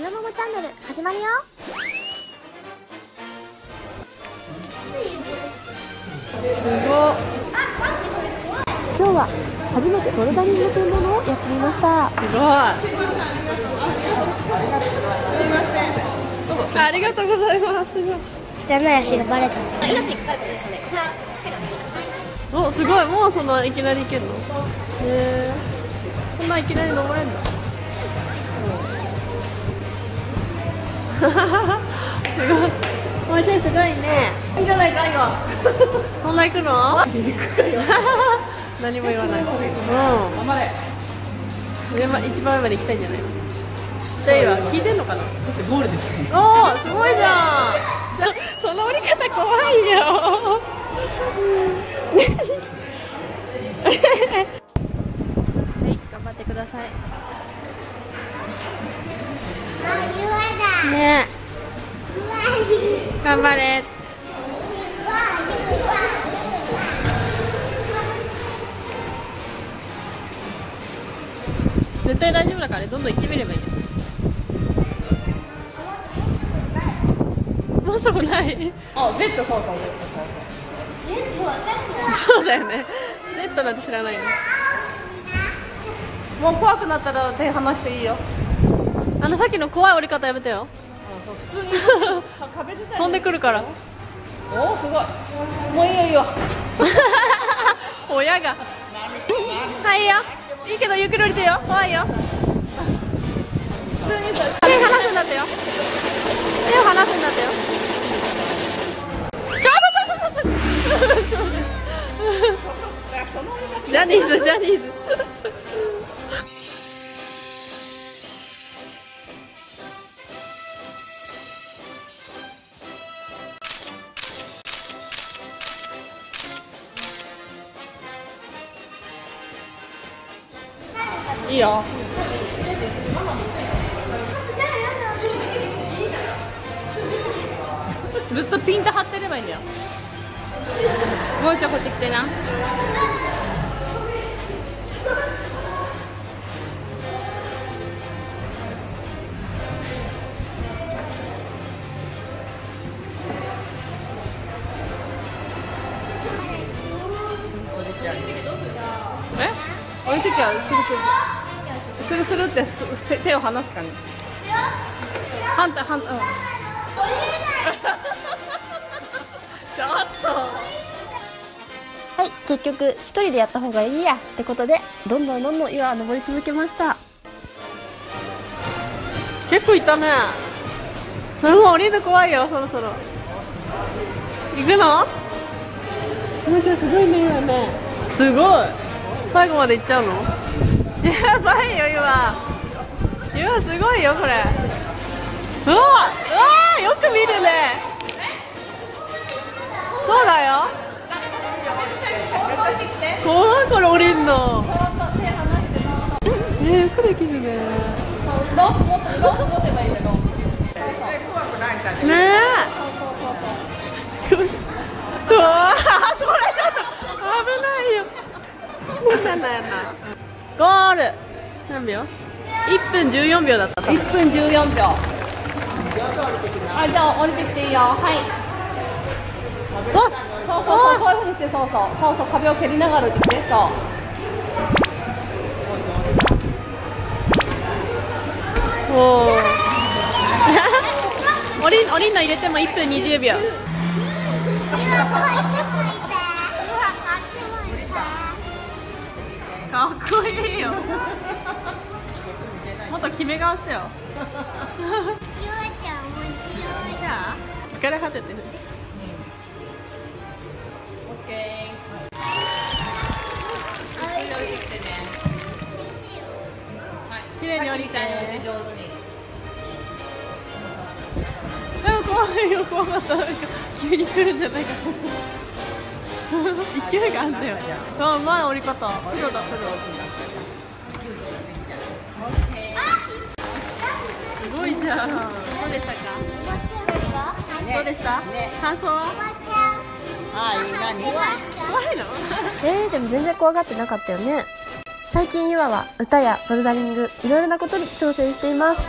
ゆうももチャンネル始まるよ。今日は初めてボルダリングというものをやってみました。すごい。ありがとうございます。すごい。汚い足がバレた命かかることですね。じゃあ助けてお願いしますおすごいもうそのいきなり行けるのへえこんないきなり登れんだすごいおいしいすごいね。いいんじゃないか今そんな行くの？何も言わない。うん。頑張れ上ま一番上まで行きたいんじゃない？のじゃあいいわ聞いてんのかな？ゴールですね。おおすごいじゃん。その降り方怖いよ。はい頑張ってくださいね。頑張れ。絶対大丈夫だからね。どんどん行ってみればいいじゃん。もうそこない？あ、Z そうそうそうだよね。Z なんて知らないのもう怖くなったら手離していいよ。あのさっきの怖い降り方やめてよ。普通に壁自体。飛んでくるから。おおすごい。もういいよいいよ。親が。はいいいよ。いいけどゆっくり降りてよ。怖いよ。普通にさ。手離すんだってよ。手を離すんだってよ。ちょちょちょちょちょ。ジャニーズジャニーズいいよ。ずっとピンと張ってればいいんだよ。もうちょこっち来てな。え？置いときはスルスルスルスルってす手手を離すかね反対反対うん。ちょっと。はい結局一人でやった方がいいやってことでどんどんどんどん岩は登り続けました。結構いたねそれも降りるの怖いよそろそろ。行くの？すごいね今ね。すごい。最後まで行っちゃうの？やばいよ今。今すごいよこれ。うわうわーよく見るね。そうだよ。怖いこれ降りんの。えー、よくできる。ねロープ持ってロープ持てばいいんだよ。ねえ。うわーそれちょっと危ないよ。こんなんなんやなゴール。何秒 ?1 分14秒だった。1分14秒。あじゃあ降りてきていいよ。はい。わそうそうそうそういうふうにしてそうそうそうそう。壁を蹴りながら降りてきてそう。おー。降り降りんの入れても1分20秒 もっと決め顔してよ。疲れ果ててるオッケ綺麗に降りて上手にでも怖いよ怖かった。急に来るんじゃないか。と 勢いがあんだよ。あ前降り方。プロだプロどうでしたか？どうでした、感想は？怖いのえー、でも全然怖がってなかったよね最近ゆわは歌やボルダリングいろい。ろなことに挑戦しています